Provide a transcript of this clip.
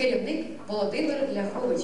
керівник Володимир Ляхович.